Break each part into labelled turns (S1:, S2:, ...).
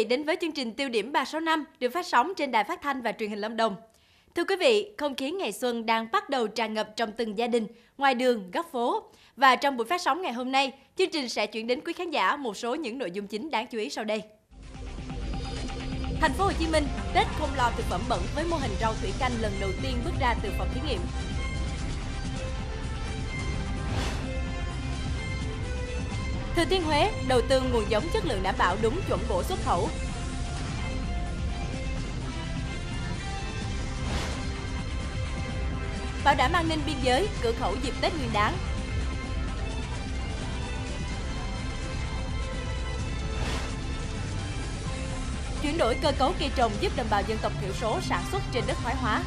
S1: Vị đến với chương trình Tiêu điểm 365 được phát sóng trên đài phát thanh và truyền hình Lâm Đồng. Thưa quý vị, không khí ngày xuân đang bắt đầu tràn ngập trong từng gia đình, ngoài đường, góc phố. Và trong buổi phát sóng ngày hôm nay, chương trình sẽ chuyển đến quý khán giả một số những nội dung chính đáng chú ý sau đây. Thành phố Hồ Chí Minh, Tết không lo thực phẩm bẩn với mô hình rau thủy canh lần đầu tiên bước ra từ phòng thí nghiệm. Thừa Thiên Huế đầu tư nguồn giống chất lượng đảm bảo đúng chuẩn bộ xuất khẩu. Bảo đảm an ninh biên giới, cửa khẩu dịp Tết Nguyên đán. Chuyển đổi cơ cấu cây trồng giúp đồng bào dân tộc thiểu số sản xuất trên đất thoái hóa.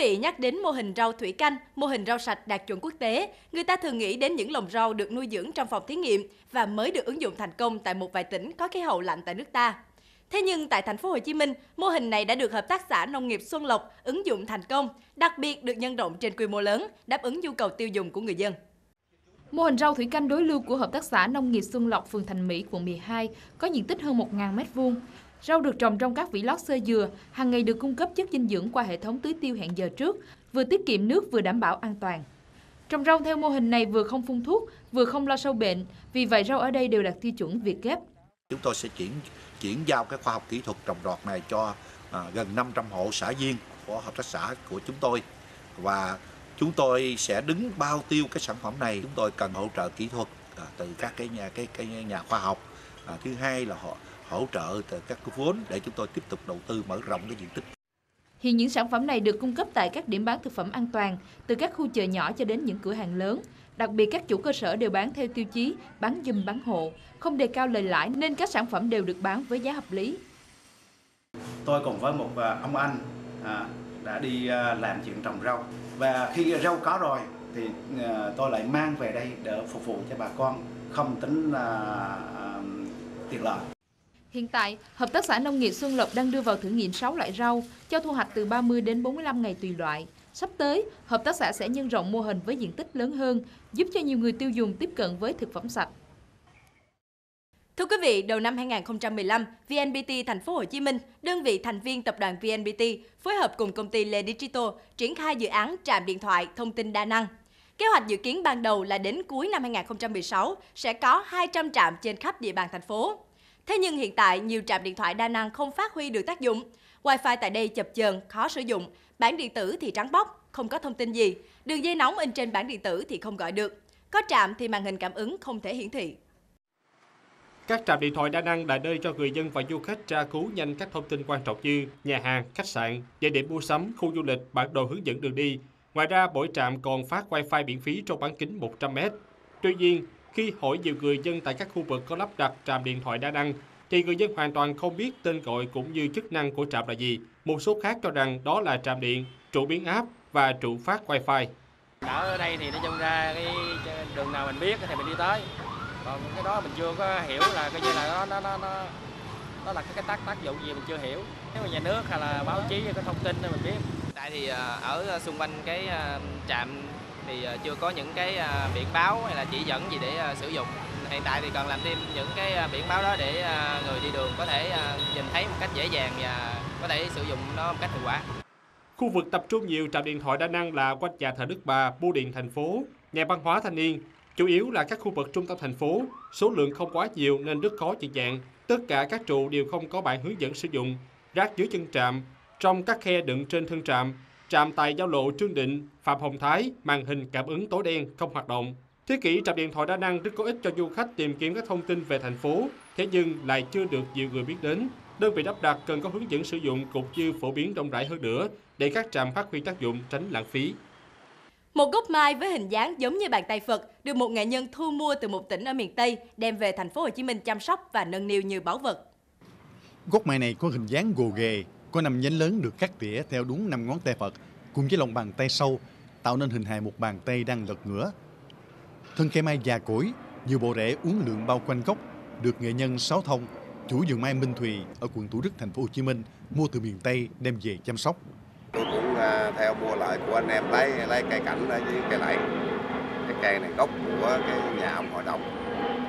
S1: Vị, nhắc đến mô hình rau thủy canh, mô hình rau sạch đạt chuẩn quốc tế, người ta thường nghĩ đến những lồng rau được nuôi dưỡng trong phòng thí nghiệm và mới được ứng dụng thành công tại một vài tỉnh có khí hậu lạnh tại nước ta. Thế nhưng tại thành phố Hồ Chí Minh, mô hình này đã được hợp tác xã nông nghiệp Xuân Lộc ứng dụng thành công, đặc biệt được nhân rộng trên quy mô lớn, đáp ứng nhu cầu tiêu dùng của người dân.
S2: Mô hình rau thủy canh đối lưu của Hợp tác xã Nông nghiệp Xuân Lộc, phường Thành Mỹ, quận 12 có diện tích hơn 1.000 m2. Rau được trồng trong các vỉ lót sơ dừa, hàng ngày được cung cấp chất dinh dưỡng qua hệ thống tưới tiêu hẹn giờ trước, vừa tiết kiệm nước vừa đảm bảo an toàn. Trồng rau theo mô hình này vừa không phun thuốc, vừa không lo sâu bệnh, vì vậy rau ở đây đều đạt tiêu chuẩn Việt gáp.
S3: Chúng tôi sẽ chuyển chuyển giao cái khoa học kỹ thuật trồng trọt này cho à, gần 500 hộ xã viên của hợp tác xã của chúng tôi và chúng tôi sẽ đứng bao tiêu cái sản phẩm này chúng tôi cần hỗ trợ kỹ thuật à, từ các cái nhà cái cái nhà khoa học à, thứ hai là họ hỗ trợ từ các cái vốn để chúng tôi tiếp tục đầu tư mở rộng cái diện tích
S2: Hiện những sản phẩm này được cung cấp tại các điểm bán thực phẩm an toàn, từ các khu chợ nhỏ cho đến những cửa hàng lớn. Đặc biệt các chủ cơ sở đều bán theo tiêu chí bán dùm bán hộ, không đề cao lời lãi nên các sản phẩm đều được bán với giá hợp lý.
S4: Tôi cùng với một à, ông anh à, đã đi à, làm chuyện trồng rau và khi rau có rồi thì tôi lại mang về đây để phục vụ cho bà con không tính là tiền lợi.
S2: Hiện tại, Hợp tác xã Nông nghiệp Xuân Lộc đang đưa vào thử nghiệm 6 loại rau, cho thu hoạch từ 30 đến 45 ngày tùy loại. Sắp tới, hợp tác xã sẽ nhân rộng mô hình với diện tích lớn hơn, giúp cho nhiều người tiêu dùng tiếp cận với thực phẩm sạch.
S1: Thưa quý vị, đầu năm 2015, VNPT Thành phố Hồ Chí Minh, đơn vị thành viên tập đoàn VNPT, phối hợp cùng công ty Le Digital triển khai dự án trạm điện thoại thông tin đa năng. Kế hoạch dự kiến ban đầu là đến cuối năm 2016 sẽ có 200 trạm trên khắp địa bàn thành phố. Thế nhưng hiện tại nhiều trạm điện thoại đa năng không phát huy được tác dụng. Wi-Fi tại đây chập chờn, khó sử dụng, bản điện tử thì trắng bóc, không có thông tin gì. Đường dây nóng in trên bản điện tử thì không gọi được. Có trạm thì màn hình cảm ứng không thể hiển thị.
S5: Các trạm điện thoại đa năng là nơi cho người dân và du khách tra cứu nhanh các thông tin quan trọng như nhà hàng, khách sạn, địa điểm mua sắm, khu du lịch, bản đồ hướng dẫn đường đi. Ngoài ra, mỗi trạm còn phát wifi miễn phí trong bán kính 100m. Tuy nhiên, khi hỏi nhiều người dân tại các khu vực có lắp đặt trạm điện thoại đa năng, thì người dân hoàn toàn không biết tên gọi cũng như chức năng của trạm là gì. Một số khác cho rằng đó là trạm điện, trụ biến áp và trụ phát Wi-Fi.
S6: ở đây thì nói chung ra cái đường nào mình biết thì mình đi tới còn cái đó mình chưa có hiểu là coi như là nó nó nó nó đó là cái, cái tác tác dụng gì mình chưa hiểu nếu mà nhà nước hay là báo chí có thông tin thì mình biết
S7: tại thì à, ở xung quanh cái à, trạm thì ờ, chưa có những cái ờ, biển báo hay là chỉ dẫn gì để ờ, sử dụng. Hiện tại thì cần làm thêm những cái biển báo đó để người đi đường có thể nhìn thấy một cách dễ dàng và có thể sử dụng nó một cách hiệu quả.
S5: Khu vực tập trung nhiều trạm điện thoại đa năng là quanh nhà thờ Đức Bà, bưu điện thành phố, nhà văn hóa thanh niên, Chủ yếu là các khu vực trung tâm thành phố, số lượng không quá nhiều nên rất khó nhận dạng. Tất cả các trụ đều không có bản hướng dẫn sử dụng. Rác dưới chân trạm, trong các khe đựng trên thân trạm, trạm tại giao lộ Trương Định, Phạm Hồng Thái, màn hình cảm ứng tối đen không hoạt động. Thế kỷ trạm điện thoại đa năng rất có ích cho du khách tìm kiếm các thông tin về thành phố, thế nhưng lại chưa được nhiều người biết đến. Đơn vị lắp đặt cần có hướng dẫn sử dụng cũng như phổ biến rộng rãi hơn nữa để các trạm phát huy tác dụng tránh lãng phí.
S1: Một gốc mai với hình dáng giống như bàn tay Phật được một nghệ nhân thu mua từ một tỉnh ở miền Tây đem về thành phố Hồ Chí Minh chăm sóc và nâng niu như báu vật.
S8: Gốc mai này có hình dáng gồ ghề, có năm nhánh lớn được cắt tỉa theo đúng năm ngón tay Phật, cùng với lòng bàn tay sâu, tạo nên hình hài một bàn tay đang lật ngửa. Thân cây mai già cỗi, nhiều bộ rễ uốn lượn bao quanh gốc, được nghệ nhân Sáu Thông, chủ vườn mai Minh Thùy ở quận Thủ Đức, thành phố Hồ Chí Minh mua từ miền Tây đem về chăm sóc.
S9: Tôi cũng à, theo mua lại của anh em lấy lấy cây cảnh ở dưới cây lẫy cái cây này gốc của cái nhà ông hội đồng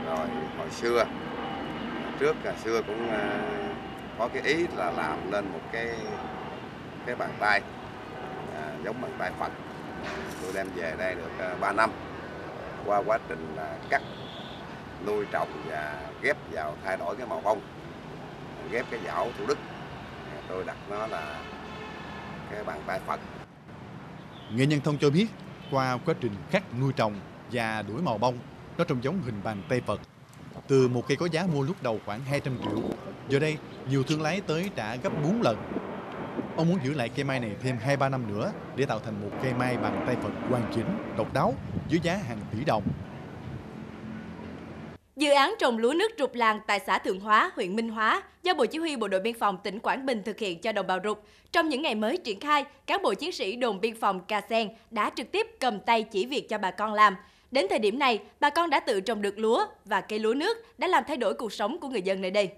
S9: rồi hồi xưa trước hồi xưa cũng à, có cái ý là làm lên một cái cái bàn tay à, giống bàn tay Phật. Tôi đem về đây được à, 3 năm. Qua quá trình là cắt nuôi trồng và ghép vào thay đổi cái màu bông ghép cái giảo thủ đức. À, tôi đặt nó là cái bàn tay Phật.
S8: Nghệ nhân thông cho biết, qua quá trình cắt nuôi trồng và đuổi màu bông, nó trông giống hình bàn tay Phật. Từ một cây có giá mua lúc đầu khoảng 200 triệu, giờ đây nhiều thương lái tới trả gấp 4 lần. Ông muốn giữ lại cây mai này thêm 2-3 năm nữa để tạo thành một cây mai bằng tay Phật hoàn chỉnh, độc đáo với giá hàng tỷ đồng.
S1: Dự án trồng lúa nước rục làng tại xã Thượng Hóa, huyện Minh Hóa do Bộ Chỉ huy Bộ đội Biên phòng tỉnh Quảng Bình thực hiện cho đồng bào rục. Trong những ngày mới triển khai, cán bộ chiến sĩ đồn biên phòng Cà Sen đã trực tiếp cầm tay chỉ việc cho bà con làm. Đến thời điểm này, bà con đã tự trồng được lúa và cây lúa nước đã làm thay đổi cuộc sống của người dân nơi đây.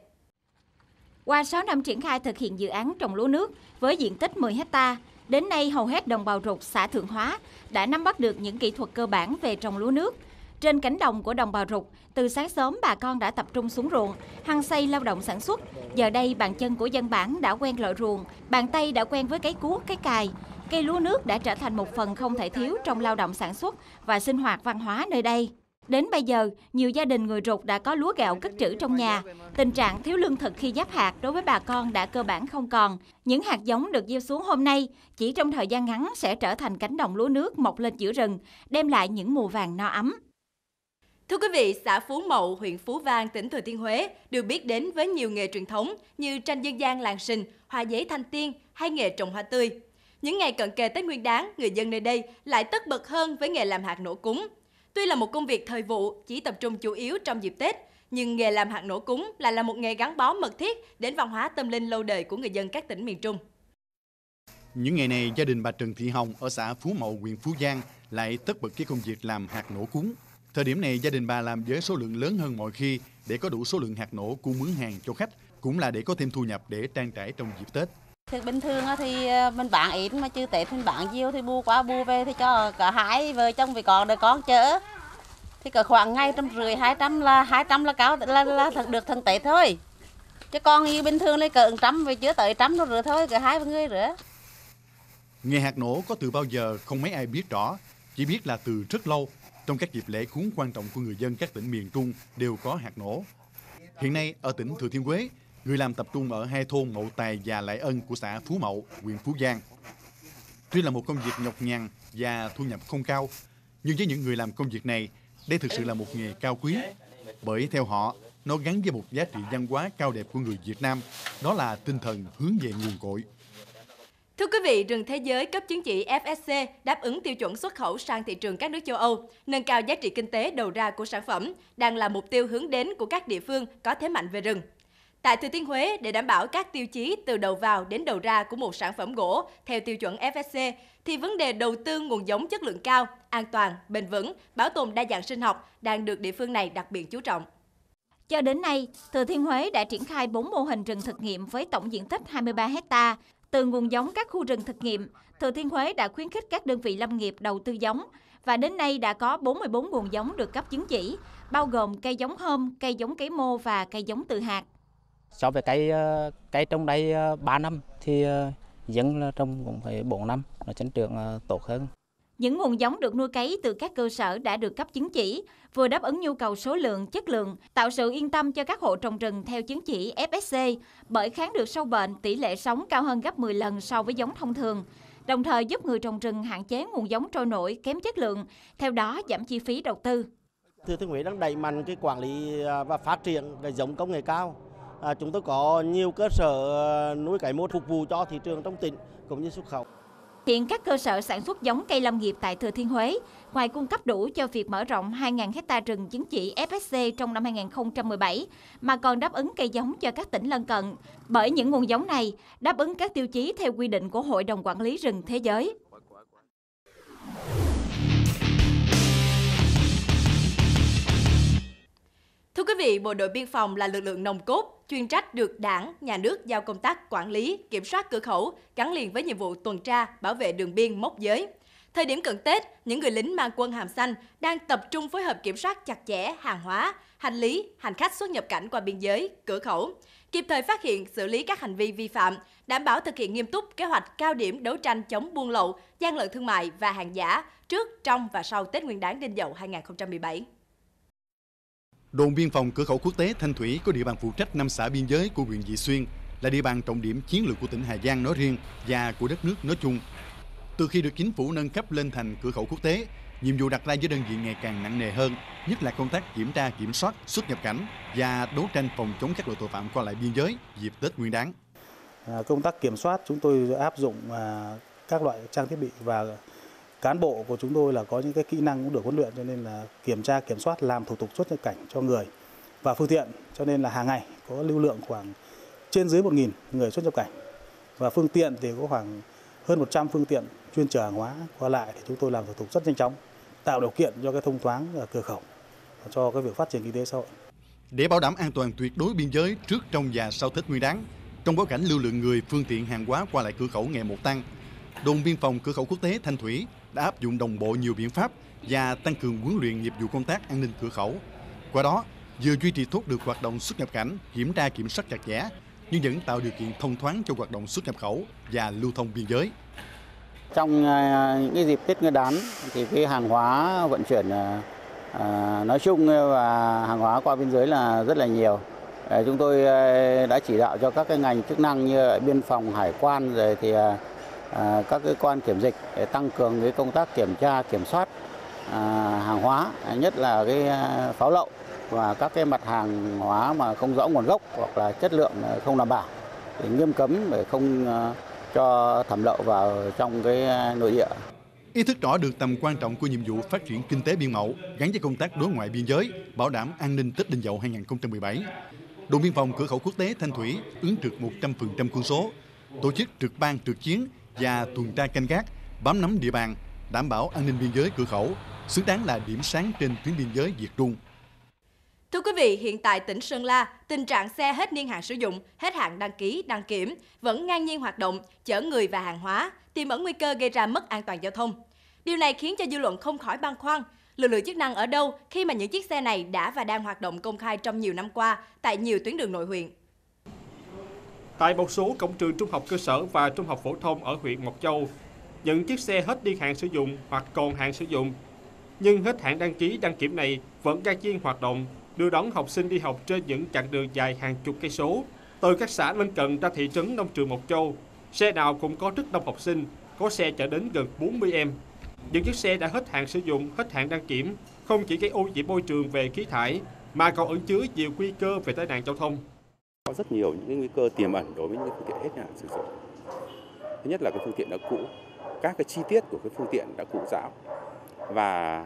S10: Qua 6 năm triển khai thực hiện dự án trồng lúa nước với diện tích 10 hecta, đến nay hầu hết đồng bào rục xã Thượng Hóa đã nắm bắt được những kỹ thuật cơ bản về trồng lúa nước. Trên cánh đồng của đồng bào rục, từ sáng sớm bà con đã tập trung xuống ruộng, hăng say lao động sản xuất. Giờ đây bàn chân của dân bản đã quen lội ruộng, bàn tay đã quen với cái cuốc, cái cài. Cây lúa nước đã trở thành một phần không thể thiếu trong lao động sản xuất và sinh hoạt văn hóa nơi đây. Đến bây giờ, nhiều gia đình người rục đã có lúa gạo cất trữ trong nhà. Tình trạng thiếu lương thực khi giáp hạt đối với bà con đã cơ bản không còn. Những hạt giống được gieo xuống hôm nay chỉ trong thời gian ngắn sẽ trở thành cánh đồng lúa nước mọc lên giữa rừng, đem lại những mùa vàng no ấm.
S1: Thưa quý vị, xã Phú Mậu, huyện Phú Vang, tỉnh Thừa Thiên Huế được biết đến với nhiều nghề truyền thống như tranh dân gian làng sình, hoa giấy thanh tiên hay nghề trồng hoa tươi. Những ngày cận kề Tết Nguyên đán, người dân nơi đây lại tất bật hơn với nghề làm hạt nổ cúng. Tuy là một công việc thời vụ chỉ tập trung chủ yếu trong dịp Tết, nhưng nghề làm hạt nổ cúng lại là một nghề gắn bó mật thiết đến văn hóa tâm linh lâu đời của người dân các tỉnh miền Trung.
S8: Những ngày này, gia đình bà Trần Thị Hồng ở xã Phú Mậu, huyện Phú Giang lại tất bật với công việc làm hạt nổ cúng. Thời điểm này, gia đình bà làm với số lượng lớn hơn mọi khi để có đủ số lượng hạt nổ cung mướn hàng cho khách, cũng là để có thêm thu nhập để trang trải trong dịp Tết.
S11: Thì bình thường thì ờ, mình bán ít mà chưa Tết mình bán nhiều thì bu qua bu về thì cho cả hai vợ chồng vì còn đời con chở. Thì cả khoảng ngay trăm rưỡi hai trăm là hai trăm là cao là, là thật được thần Tết thôi. Chứ con như bình thường lấy cỡ trăm về chứa tới trăm nó rửa thôi cả hai người nữa.
S8: Nghề hạt nổ có từ bao giờ không mấy ai biết rõ, chỉ biết là từ rất lâu. Trong các dịp lễ cúng quan trọng của người dân các tỉnh miền Trung đều có hạt nổ. Hiện nay ở tỉnh Thừa Thiên Huế, người làm tập trung ở hai thôn Mậu Tài và Lại Ân của xã Phú Mậu, huyện Phú Giang. Tuy là một công việc nhọc nhằn và thu nhập không cao, nhưng với những người làm công việc này, đây thực sự là một nghề cao quý. Bởi theo họ, nó gắn với một giá trị văn hóa cao đẹp của người Việt Nam, đó là tinh thần hướng về nguồn cội.
S1: Thưa quý vị, rừng thế giới cấp chứng chỉ FSC đáp ứng tiêu chuẩn xuất khẩu sang thị trường các nước châu Âu, nâng cao giá trị kinh tế đầu ra của sản phẩm, đang là mục tiêu hướng đến của các địa phương có thế mạnh về rừng. Tại Thừa Thiên Huế, để đảm bảo các tiêu chí từ đầu vào đến đầu ra của một sản phẩm gỗ theo tiêu chuẩn FSC, thì vấn đề đầu tư nguồn giống chất lượng cao, an toàn, bền vững, bảo tồn đa dạng sinh học đang được địa phương này đặc biệt chú trọng.
S10: Cho đến nay, Thừa Thiên Huế đã triển khai 4 mô hình rừng thực nghiệm với tổng diện tích 23 hecta. Từ nguồn giống các khu rừng thực nghiệm, Thừa Thiên Huế đã khuyến khích các đơn vị lâm nghiệp đầu tư giống và đến nay đã có 44 nguồn giống được cấp chứng chỉ, bao gồm cây giống hôm, cây giống cấy mô và cây giống từ hạt.
S12: So với cây ờ, cây trong đây 3 năm thì ờ, dân là trồng cũng phải 4 năm, nó sinh trưởng ờ, tốt hơn.
S10: Những nguồn giống được nuôi cấy từ các cơ sở đã được cấp chứng chỉ, vừa đáp ứng nhu cầu số lượng, chất lượng, tạo sự yên tâm cho các hộ trồng rừng theo chứng chỉ FSC, bởi kháng được sâu bệnh, tỷ lệ sống cao hơn gấp 10 lần so với giống thông thường, đồng thời giúp người trồng rừng hạn chế nguồn giống trôi nổi, kém chất lượng, theo đó giảm chi phí đầu tư.
S13: Thừa Thiên Huế đang đẩy mạnh cái quản lý à, và phát triển cái giống công nghệ cao. À, chúng tôi có nhiều cơ sở à, nuôi cấy mô phục vụ cho thị trường trong tỉnh cũng như xuất khẩu.
S10: Hiện các cơ sở sản xuất giống cây lâm nghiệp tại Thừa Thiên Huế, ngoài cung cấp đủ cho việc mở rộng 2.000 hecta rừng chứng chỉ FSC trong năm 2017, mà còn đáp ứng cây giống cho các tỉnh lân cận. Bởi những nguồn giống này đáp ứng các tiêu chí theo quy định của Hội đồng Quản lý rừng thế giới.
S1: Thưa quý quý vị, Bộ đội Biên phòng là lực lượng nòng cốt, chuyên trách được đảng, nhà nước giao công tác quản lý, kiểm soát cửa khẩu, gắn liền với nhiệm vụ tuần tra, bảo vệ đường biên mốc giới. Thời điểm cận Tết, những người lính mang quân hàm xanh đang tập trung phối hợp kiểm soát chặt chẽ hàng hóa, hành lý, hành khách xuất nhập cảnh qua biên giới, cửa khẩu, kịp thời phát hiện, xử lý các hành vi vi phạm, đảm bảo thực hiện nghiêm túc kế hoạch cao điểm đấu tranh chống buôn lậu, gian lận thương mại và hàng giả trước, trong và sau Tết Nguyên đán Đinh Dậu 2017.
S8: Đồn biên phòng cửa khẩu quốc tế Thanh Thủy có địa bàn phụ trách năm xã biên giới của huyện Vị Xuyên, là địa bàn trọng điểm chiến lược của tỉnh Hà Giang nói riêng và của đất nước nói chung. Từ khi được chính phủ nâng cấp lên thành cửa khẩu quốc tế, nhiệm vụ đặt ra với đơn vị ngày càng nặng nề hơn, nhất là công tác kiểm tra, kiểm soát, xuất nhập cảnh và đấu tranh phòng chống các loại tội phạm qua lại biên giới dịp Tết Nguyên đán.
S14: À, công tác kiểm soát chúng tôi áp dụng à, các loại trang thiết bị và cán bộ của chúng tôi là có những cái kỹ năng cũng được huấn luyện cho nên là kiểm tra kiểm soát làm thủ tục xuất nhập cảnh cho người và phương tiện cho nên là hàng ngày có lưu lượng khoảng trên dưới 1.000 người xuất nhập cảnh và phương tiện thì có khoảng hơn 100 phương tiện chuyên chở hàng hóa qua lại thì chúng tôi làm thủ tục rất nhanh chóng tạo điều kiện cho cái thông thoáng ở cửa khẩu cho cái việc phát triển kinh tế xã hội.
S8: Để bảo đảm an toàn tuyệt đối biên giới trước, trong và sau Tết Nguyên đán, trong bối cảnh lưu lượng người, phương tiện hàng hóa qua lại cửa khẩu ngày một tăng, đồn biên phòng cửa khẩu quốc tế Thanh Thủy đã áp dụng đồng bộ nhiều biện pháp và tăng cường huấn luyện nghiệp vụ công tác an ninh cửa khẩu. Qua đó, vừa duy trì tốt được hoạt động xuất nhập cảnh, kiểm tra kiểm soát chặt chẽ, nhưng vẫn tạo điều kiện thông thoáng cho hoạt động xuất nhập khẩu và lưu thông biên giới.
S15: Trong à, những cái dịp Tết Nguyên đán thì cái hàng hóa vận chuyển à, à nói chung và hàng hóa qua biên giới là rất là nhiều. À, chúng tôi đã chỉ đạo cho các cái ngành chức năng như biên phòng, hải quan rồi thì À, các cơ quan kiểm dịch để tăng cường cái công tác kiểm tra kiểm soát à, hàng hóa, nhất là cái à, pháo lậu và các cái mặt hàng hóa mà không rõ nguồn gốc hoặc là chất lượng không đảm bảo để nghiêm cấm để không cho thẩm lậu vào trong cái nội địa.
S8: Ý thức rõ được tầm quan trọng của nhiệm vụ phát triển kinh tế biên mậu gắn với công tác đối ngoại biên giới, bảo đảm an ninh Tết Đinh Dậu 2017. Đồn biên phòng cửa khẩu quốc tế Thanh Thủy ứng trực 100% quân số, tổ chức trực ban trực chiến và tuần tra canh gác, bám nắm địa bàn, đảm bảo an ninh biên giới cửa khẩu, xứng đáng là điểm sáng trên tuyến biên giới Việt Trung.
S1: Thưa quý vị, hiện tại tỉnh Sơn La, tình trạng xe hết niên hạn sử dụng, hết hạn đăng ký, đăng kiểm vẫn ngang nhiên hoạt động, chở người và hàng hóa, tiềm ẩn nguy cơ gây ra mất an toàn giao thông. Điều này khiến cho dư luận không khỏi băn khoăn, lực lượng chức năng ở đâu khi mà những chiếc xe này đã và đang hoạt động công khai trong nhiều năm qua tại nhiều tuyến đường nội huyện.
S5: Tại một số cổng trường trung học cơ sở và trung học phổ thông ở huyện Mộc Châu, những chiếc xe hết niên hạn sử dụng hoặc còn hạn sử dụng nhưng hết hạn đăng ký đăng kiểm này vẫn ngang nhiên hoạt động đưa đón học sinh đi học trên những chặng đường dài hàng chục cây số từ các xã lân cận ra thị trấn nông trường Mộc Châu. Xe nào cũng có rất đông học sinh, có xe chở đến gần 40 em. Những chiếc xe đã hết hạn sử dụng, hết hạn đăng kiểm, không chỉ gây ô nhiễm môi trường về khí thải, mà còn ẩn chứa nhiều nguy cơ về tai nạn giao thông.
S16: Có rất nhiều những nguy cơ tiềm ẩn đối với những phương tiện hết hạn sử dụng. Thứ nhất là cái phương tiện đã cũ, các cái chi tiết của cái phương tiện đã cũ ráo và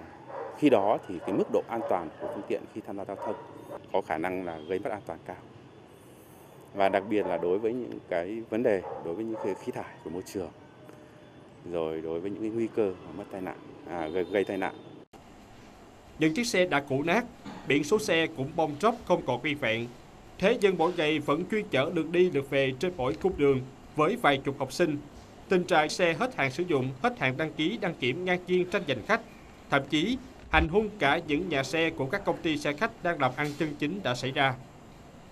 S16: khi đó thì cái mức độ an toàn của phương tiện khi tham gia giao thông có khả năng là gây mất an toàn cao. Và đặc biệt là đối với những cái vấn đề đối với những cái khí thải của môi trường rồi đối với những cái nguy cơ mất tai nạn à, gây, gây tai nạn.
S5: Những chiếc xe đã cũ nát biển số xe cũng bong tróc không còn vi vẹn thế dân mỗi ngày vẫn chuyên chở đường đi lượt về trên mỗi cung đường với vài chục học sinh. Tình trạng xe hết hạn sử dụng hết hạn đăng ký đăng kiểm ngang nhiên tranh giành khách. Thậm chí hành hung cả những nhà xe của các công ty xe khách đang làm ăn chân chính đã xảy ra.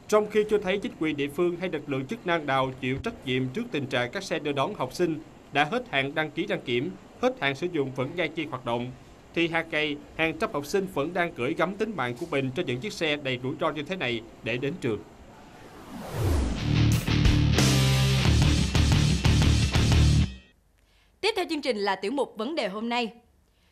S5: Trong khi chưa thấy chính quyền địa phương hay lực lượng chức năng nào chịu trách nhiệm trước tình trạng các xe đưa đón học sinh đã hết hạn đăng ký đăng kiểm, hết hạn sử dụng vẫn ngang chi hoạt động, thì hàng ngày hàng trăm học sinh vẫn đang gửi gắm tính mạng của mình trên những chiếc xe đầy rủi ro như thế này để đến trường.
S1: Tiếp theo chương trình là tiểu mục vấn đề hôm nay.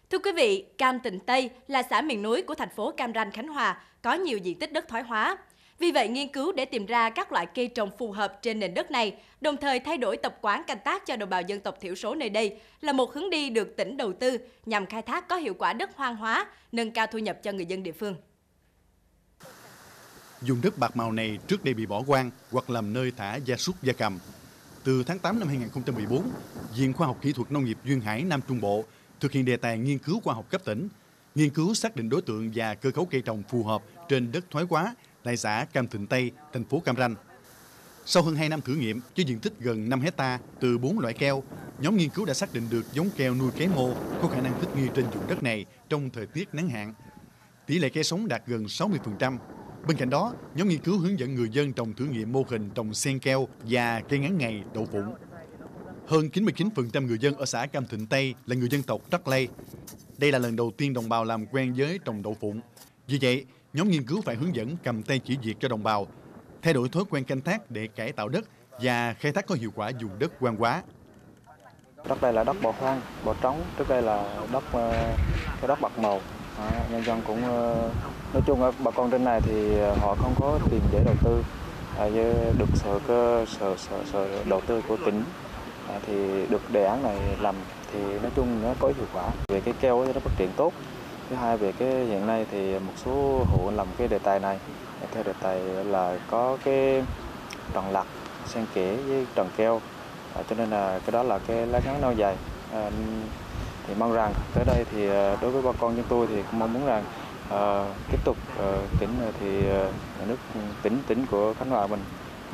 S1: Thưa quý vị, Cam Tịnh Tây là xã miền núi của thành phố Cam Ranh, Khánh Hòa, có nhiều diện tích đất thoái hóa. Vì vậy, nghiên cứu để tìm ra các loại cây trồng phù hợp trên nền đất này, đồng thời thay đổi tập quán canh tác cho đồng bào dân tộc thiểu số nơi đây là một hướng đi được tỉnh đầu tư nhằm khai thác có hiệu quả đất hoang hóa, nâng cao thu nhập cho người dân địa phương.
S8: Dùng đất bạc màu này trước đây bị bỏ hoang hoặc làm nơi thả gia súc gia cầm. Từ tháng 8 năm 2014, Viện Khoa học Kỹ thuật Nông nghiệp Duyên Hải Nam Trung Bộ thực hiện đề tài nghiên cứu khoa học cấp tỉnh nghiên cứu xác định đối tượng và cơ cấu cây trồng phù hợp trên đất thoái hóa tại xã Cam Thịnh Tây, thành phố Cam Ranh. Sau hơn 2 năm thử nghiệm với diện tích gần 5 hecta từ 4 loại keo, nhóm nghiên cứu đã xác định được giống keo nuôi cái mô có khả năng thích nghi trên vùng đất này trong thời tiết nắng hạn. Tỷ lệ cây sống đạt gần 60%. Bên cạnh đó, nhóm nghiên cứu hướng dẫn người dân trồng thử nghiệm mô hình trồng sen keo và cây ngắn ngày đậu phụng. Hơn 99% người dân ở xã Cam Thịnh Tây là người dân tộc Trắc Lây. Đây là lần đầu tiên đồng bào làm quen với trồng đậu phụng. Vì vậy, nhóm nghiên cứu phải hướng dẫn cầm tay chỉ việc cho đồng bào, thay đổi thói quen canh tác để cải tạo đất và khai thác có hiệu quả dùng đất quan quá.
S17: Đất đây là đất bỏ hoang, bỏ trống, trước đây là đất ờ, cái đất bạc màu. À, nhân dân cũng ờ, nói chung bà con trên này thì họ không có tiền để đầu tư à, được sở cơ sở, sở sở đầu tư của tỉnh à, thì được đề án này làm thì nói chung nó có hiệu quả. Về cái keo nó phát triển tốt thứ hai về cái hiện nay thì một số hộ làm cái đề tài này. Theo đề tài là có cái trồng lạc xen kẽ với trồng keo. À, cho nên là cái đó là cái lá ngắn lâu dài. À, thì mong rằng tới đây thì à, đối với bà con chúng tôi thì cũng mong muốn rằng à, tiếp tục à, tỉnh thì à, nhà nước tỉnh tỉnh của khánh hòa mình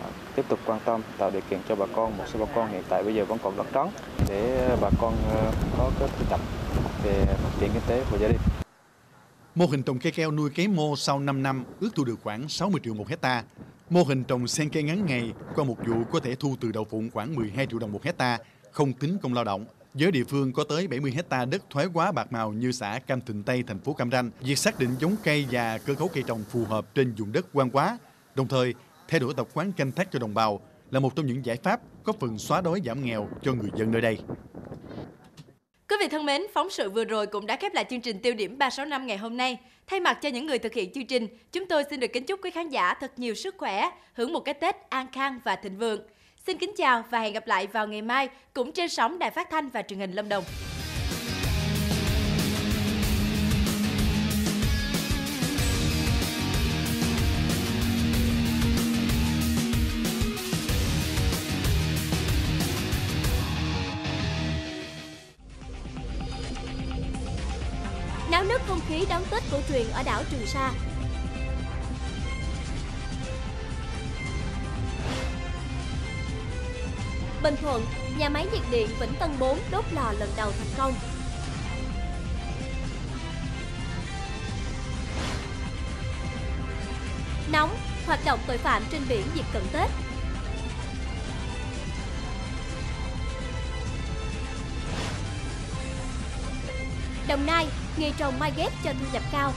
S17: à, tiếp tục quan tâm tạo điều kiện cho bà con một số bà con hiện tại bây giờ vẫn còn đất trống để bà con à, có cái thu nhập về phát triển kinh tế của gia đình.
S8: Mô hình trồng cây keo nuôi cấy mô sau 5 năm ước thu được khoảng 60 triệu một hecta. Mô hình trồng sen cây ngắn ngày qua một vụ có thể thu từ đầu vụ khoảng 12 triệu đồng một hecta, không tính công lao động. Với địa phương có tới 70 hecta đất thoái hóa bạc màu như xã Cam Thịnh Tây, thành phố Cam Ranh, việc xác định giống cây và cơ cấu cây trồng phù hợp trên vùng đất quan quá, đồng thời thay đổi tập quán canh tác cho đồng bào là một trong những giải pháp có phần xóa đói giảm nghèo cho người dân nơi đây.
S1: Quý vị thân mến, phóng sự vừa rồi cũng đã khép lại chương trình tiêu điểm 365 ngày hôm nay. Thay mặt cho những người thực hiện chương trình, chúng tôi xin được kính chúc quý khán giả thật nhiều sức khỏe, hưởng một cái Tết an khang và thịnh vượng. Xin kính chào và hẹn gặp lại vào ngày mai cũng trên sóng Đài Phát thanh và Truyền hình Lâm Đồng. Náo nức không khí đón Tết cổ truyền ở đảo Trường Sa. Bình Thuận, nhà máy nhiệt điện Vĩnh Tân 4 đốt lò lần đầu thành công. Nóng, hoạt động tội phạm trên biển dịp cận Tết. Đồng Nai, nghề trồng mai ghép cho thu nhập cao.